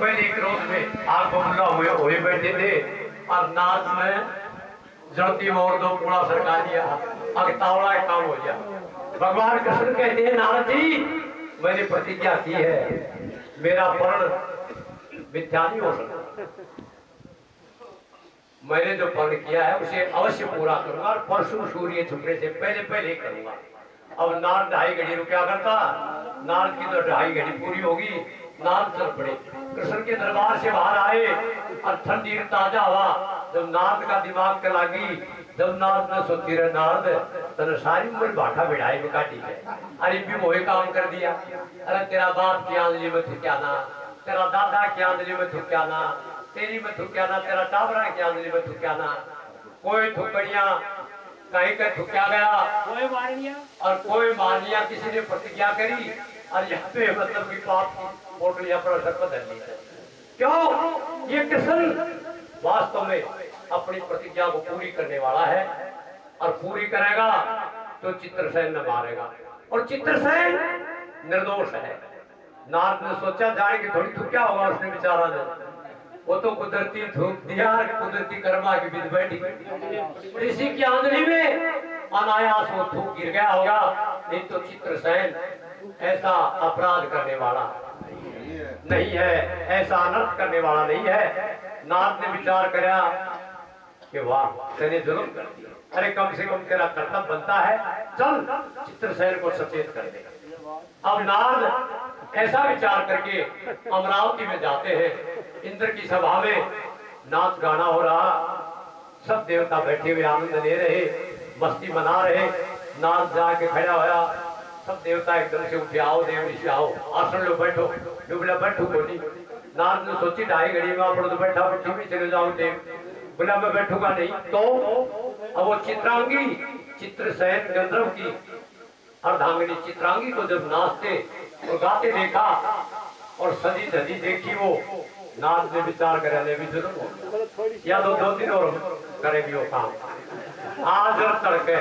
पहले क्रोध में आग बबूला हुए हुए बैठे थे। और नाच में जड़ती और दो पूरा सरका दिया। अगतावड़ा एक काम हो गया। भगवान कृष्ण कहते हैं, नारद जी, मैंने प्रतिज्ञा की है, मेरा पर्ण मिथ्या नहीं हो सकता। मैंने जो पर्ण किया है, उसे अवश्य पूरा करूँगा और परसों सूर्य छुपने से पहले पहले करूँगा। अब नारद ढाई घड़ी रुपया करता। नारद की तो ढाई घड़ी पूरी होगी। नारद चल पड़े। कृष्ण के दरबार से बाहर आए और ठंडी ताज़ा हवा जब नारद का दिमाग के लागी जब नारद ने सोची रहे नारद तने सारी उम्र बाठा बिठाई में काटी है अरे भी मोहे काम कर दिया। अरे तेरा बाप की आंधली में थुक्याना तेरा दादा की आंधली में थुक्याना तेरी में थुक्याना तेरा टाबरा की आंधली में थुक्याना कोई थुकड़िया कहीं का थुक्या गया। कोई मार और कोई लिया किसी ने प्रतिज्ञा करी। और यहाँ पे मतलब की पाप की फ़ोटो यहाँ पर धर ली क्यों? ये कृष्ण वास्तव में अपनी प्रतिज्ञा को पूरी करने वाला है और पूरी करेगा तो चित्रसेन न मारेगा। और चित्रसेन निर्दोष है। नारद ने सोचा जाए कि थोड़ी तो क्या होगा उसने बेचारा ने वो तो कुदरती धूप दिया, कुदरती कर्मा की विध बैठी। ऋषि की आंधली में अनायास वो थूक गिर गया होगा, नहीं तो चित्रसेन ऐसा अपराध करने वाला। नहीं है, ऐसा अनर्थ करने वाला नहीं है। नाथ ने विचार कि वाह जुल्म कर दिया। अरे कम से कम तेरा कर्तव्य बनता है, चल, चित्रसेन को सचेत कर दे। अब नारद ऐसा विचार करके अमरावती में जाते हैं। इंद्र की सभा में नाच गाना हो रहा। सब देवता बैठे हुए आनंद ले रहे, मस्ती मना रहे। नाच जाके खड़ा होया। सब देवता एकदम से उठे, आओ देव ऋषि आओ। आसन लो, बैठो। जो बोला बैठो बोली नारद ने सोची, ढाई घड़ी में आप तो बैठा, बैठी भी चले जाओ, देव। बोला, मैं बैठूँगा नहीं। तो अब वो चित्रांगी चित्रसेन गंधर्व की, अर्धांगिनी चित्रांगी को जब नाचते और गाते देखा और सजी धजी देखी वो नाच ने विचार करे, ले भी ज़रूर या तो दो दिन और करेगी वो काम। आज और तड़के।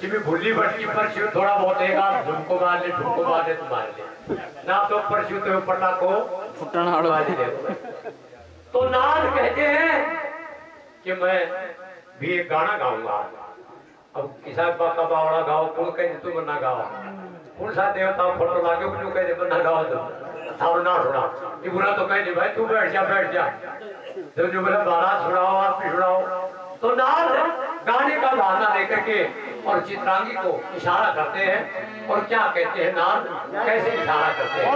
कि भी भूली भटकी पर शिव थोड़ा बहुत एक आध झुमको मार ले ठुमको मार ले तो मार ले। ना तो पर शिव तो पटा को तो नाथ कहते हैं कि मैं भी एक गाना गाऊँगा। अब किसा का बावड़ा गाओ कौन कहे तू मना गाओ? कौन सा देवता फ़ोटो लागे क्यों कहे मना गाओ तो? थारो ना सुना। ये बुरा तो कहे नहीं भाई तू बैठ जा बैठ जा। तो जो बोला बारात सुनाओ आप भी सुनाओ। तो नाथ गाने का बहाना लेकर के और चित्रांगी को इशारा करते हैं और क्या कहते हैं नाथ कैसे इशारा करते हैं?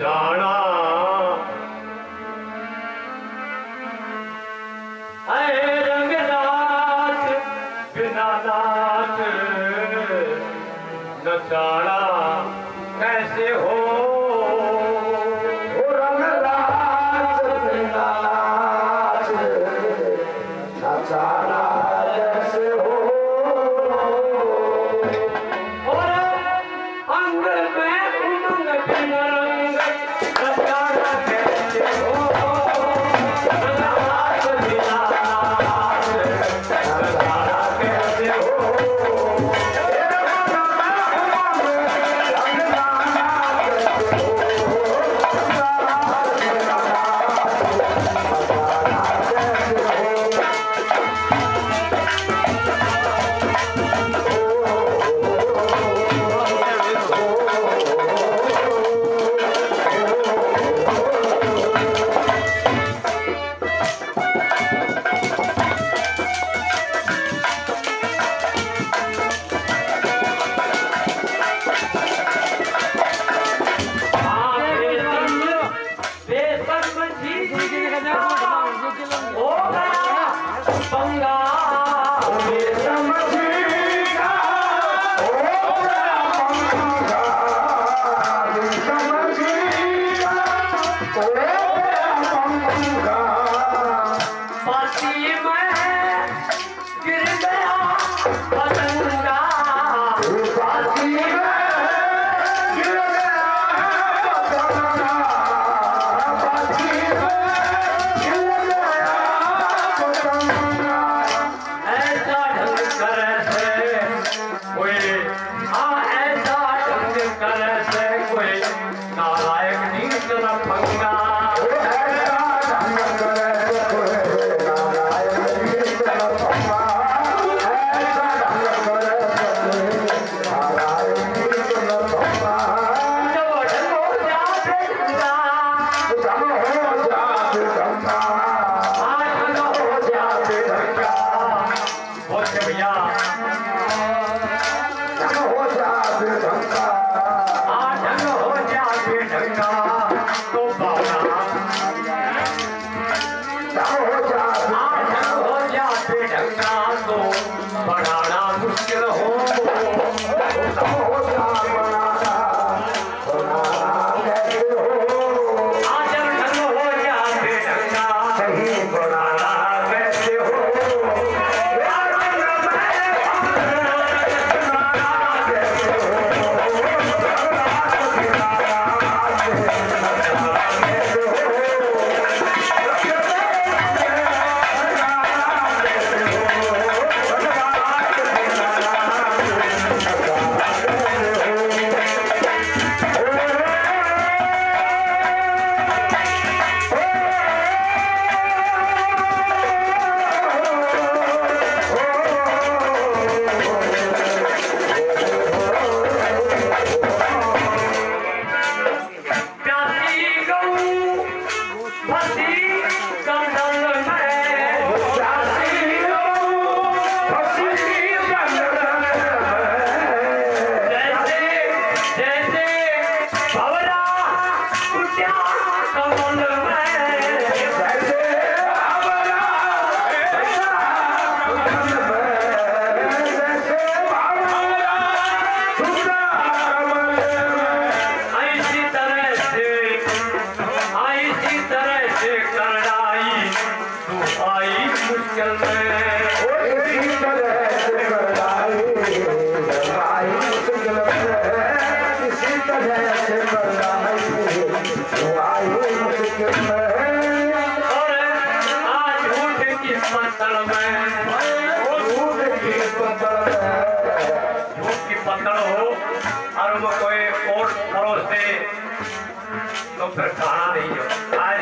न आज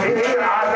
मेरे आज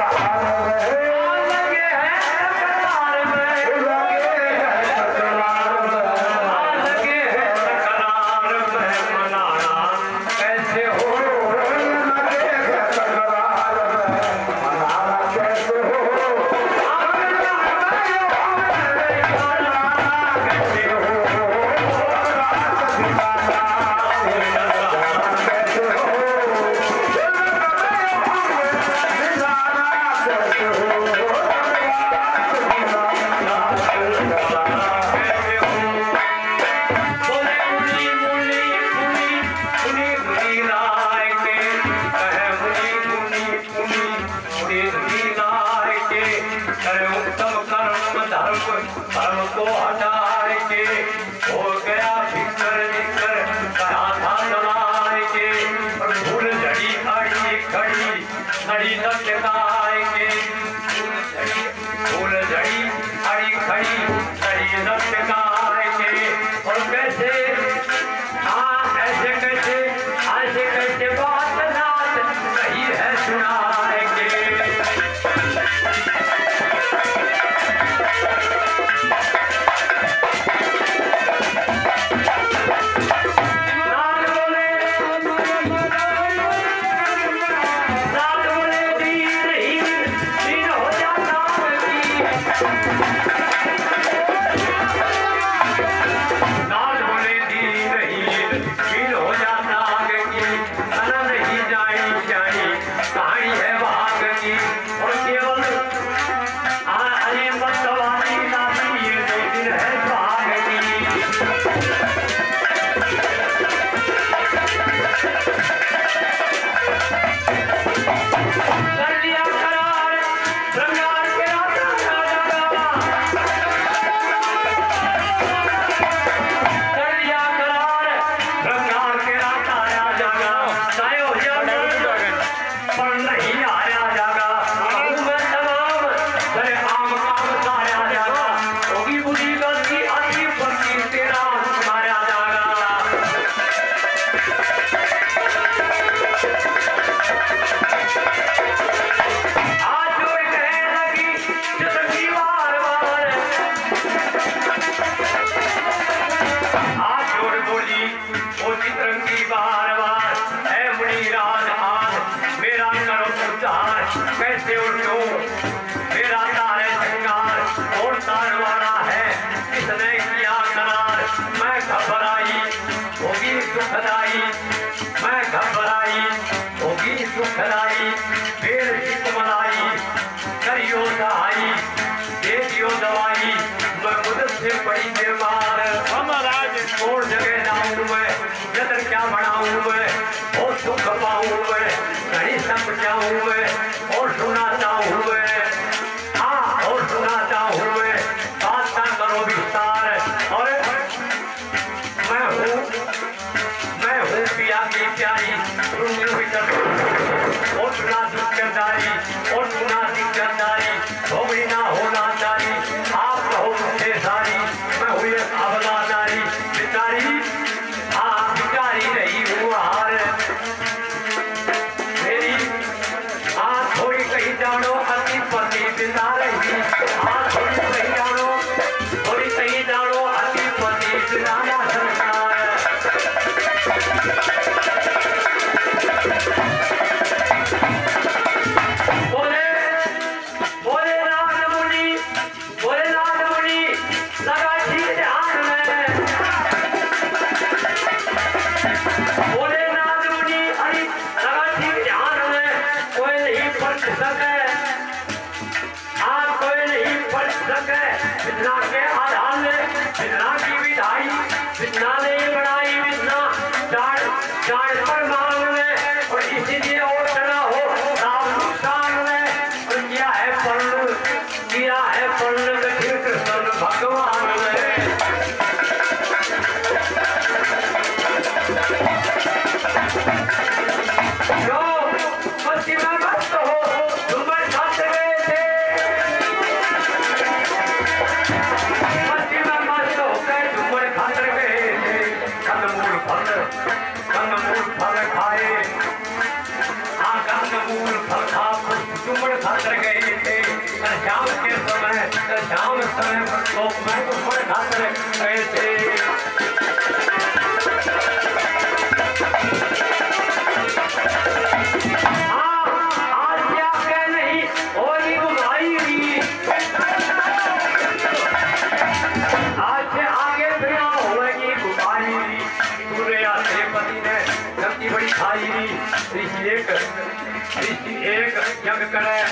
करे।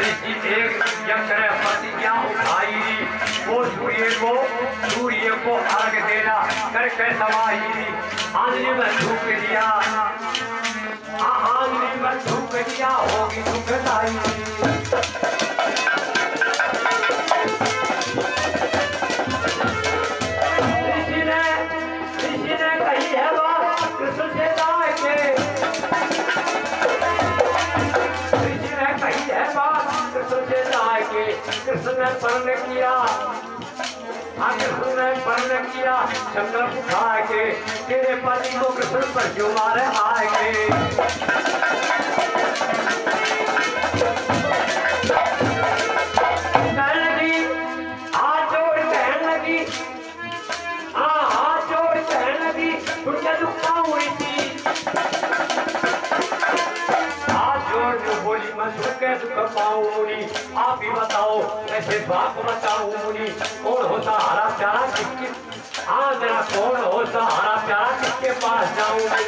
ऋषि यज्ञ करे प्रतिज्ञा उठाई। वो सूर्य को सूर्य को अर्घ देना करके समाई। आंधली में धूप दिया। आंधली में धूप दिया, होगी दुखदाई पर्ण किया। आगे सुने पर्ण किया। चंद्र उठा के, तेरे पति को कृष्ण पर क्यों मारे आए के? मुनि, आप ही बताओ, ऐसे बाप बताओ कौन होता हरा प्यारा किसके हाँ जरा कौन होता हरा प्यारा किसके पास जाऊँ मुनि?